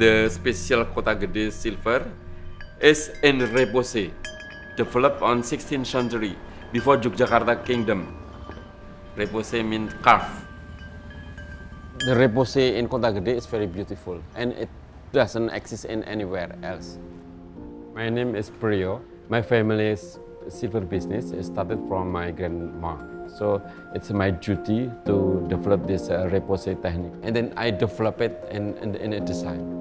the special Kota Gede silver is in Rebose, developed on 16th century before Yogyakarta Kingdom. Rebose means carve. The Rebose in Kota Gede is very beautiful and it doesn't exist in anywhere else. My name is Priyo. My family's silver business it started from my grandma. So it's my duty to develop this uh, repoussé technique. And then I develop it in, in, in a design.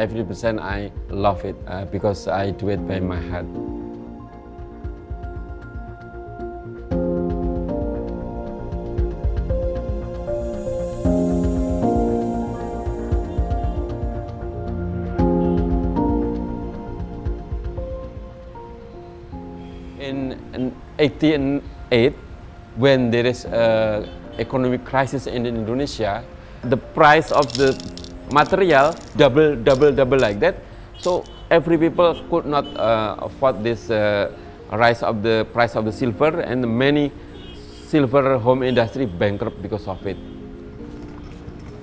Every percent I love it uh, because I do it by my heart. in, in 1808, when there is a economic crisis in Indonesia, the price of the material double, double, double like that. So every people could not uh, afford this uh, rise of the price of the silver, and many silver home industry bankrupt because of it.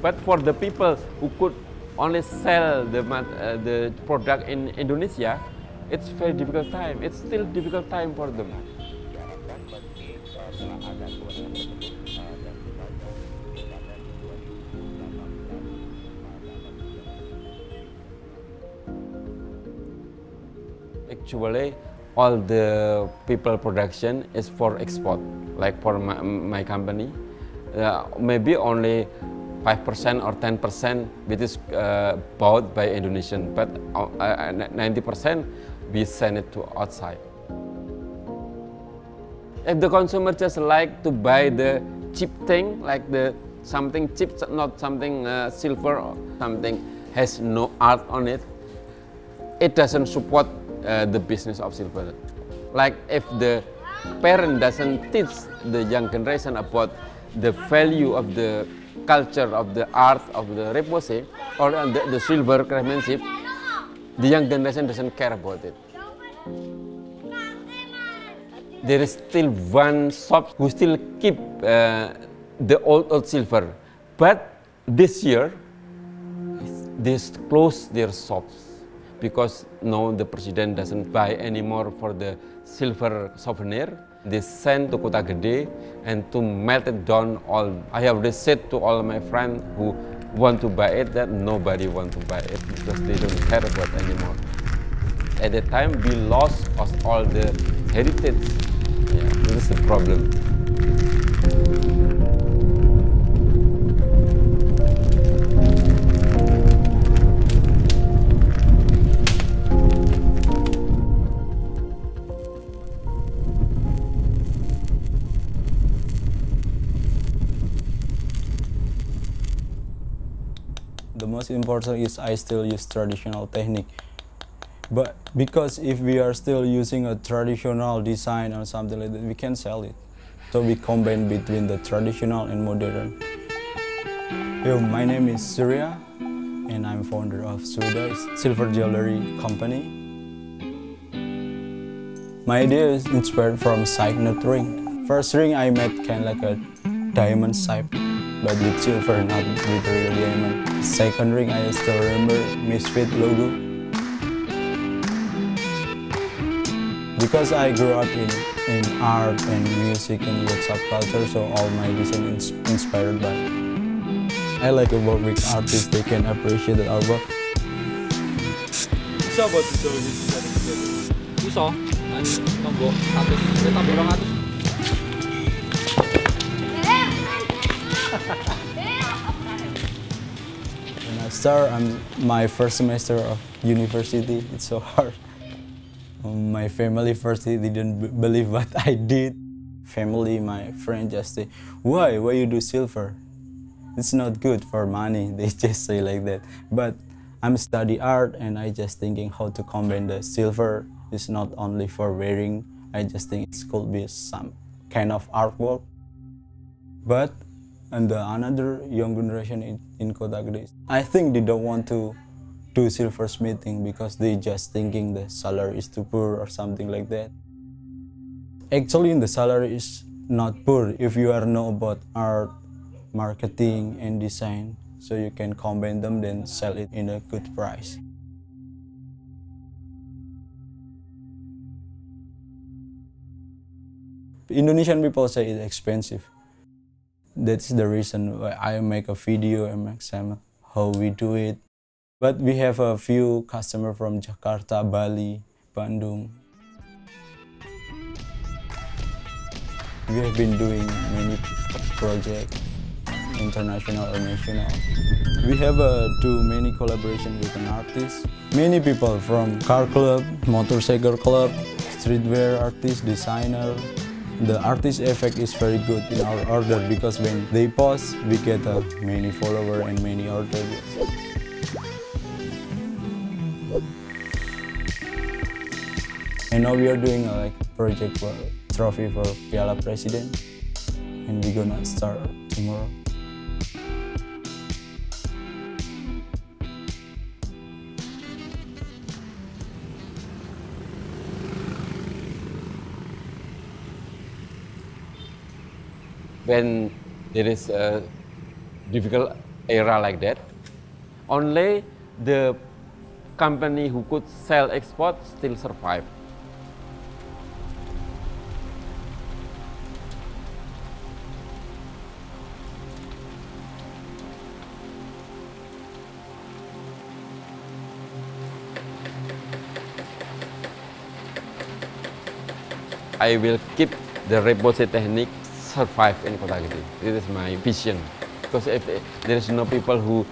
But for the people who could only sell the, uh, the product in Indonesia, it's very difficult time. It's still difficult time for them. Actually, all the people production is for export, like for my, my company. Uh, maybe only 5% or 10% which is uh, bought by Indonesian, but 90% uh, we send it to outside. If the consumer just like to buy the cheap thing, like the something cheap, not something uh, silver or something has no art on it, it doesn't support uh, the business of silver. Like if the parent doesn't teach the young generation about the value of the culture of the art of the repoussé or the, the silver craftsmanship, the young generation doesn't care about it. There is still one shop who still keep uh, the old old silver, but this year they close their shops because now the president doesn't buy anymore for the silver souvenir. They send to Kota Gede and to melt it down all. I have said to all my friends who want to buy it that nobody want to buy it because they don't care about anymore. At the time, we lost all the heritage. Yeah, this is the problem. The most important is I still use traditional technique. But because if we are still using a traditional design or something like that, we can sell it. So we combine between the traditional and modern. Yo, my name is Surya and I'm founder of Suda Silver Jewelry Company. My idea is inspired from signet ring. First ring I made kind of like a diamond shape but with silver, not with real diamond. Second ring, I still remember Misfit logo. Because I grew up in, in art and music and WhatsApp culture, so all my design is inspired by. I like work with artists, they can appreciate our work. Buat bisa bisa bisa. Bisa. Tombol 100, tombol 200. When I start, I'm my first semester of university. It's so hard. Um, my family first didn't believe what I did. Family, my friend just say, "Why? Why you do silver? It's not good for money." They just say like that. But I'm study art and I just thinking how to combine the silver. It's not only for wearing. I just think it could be some kind of artwork. But and the another young generation in, in Kota Gede. I think they don't want to do silversmithing because they just thinking the salary is too poor or something like that. Actually, the salary is not poor if you are know about art marketing and design so you can combine them then sell it in a good price. Indonesian people say it's expensive. That's the reason why I make a video and make how we do it. But we have a few customers from Jakarta, Bali, Bandung. We have been doing many projects, international or national. We have uh, do many collaboration with an artist. Many people from car club, motorcycle club, streetwear artist, designer, the artist effect is very good in our order because when they post, we get uh, many follower and many orders. And now we are doing a like project for trophy for Piala President, and we're gonna start tomorrow. When there is a difficult era like that, only the company who could sell export still survive. I will keep the repoussé technique survive in Kota Gede. This is my vision. Because if there is no people who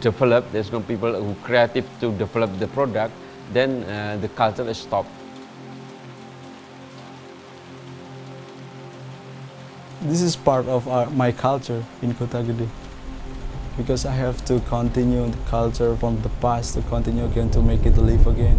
develop, there's no people who creative to develop the product, then uh, the culture is stopped. This is part of our, my culture in Kota Gede. Because I have to continue the culture from the past to continue again to make it live again.